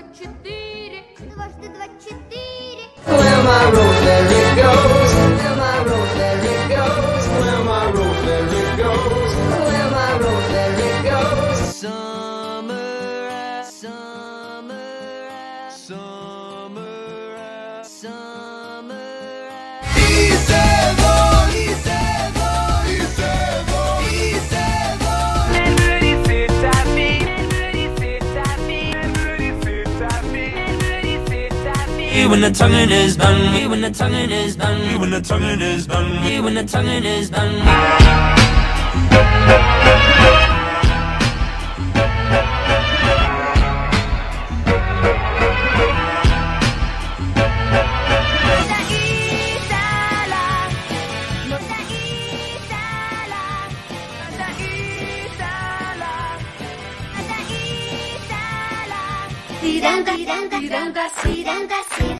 чотири. Дважды два четыре. When the tongue tonguing is done, when the tongue tonguing is done, when the tongue tonguing is done, when the tonguing is done. tirangas, tirangas, tirangas, tirangas.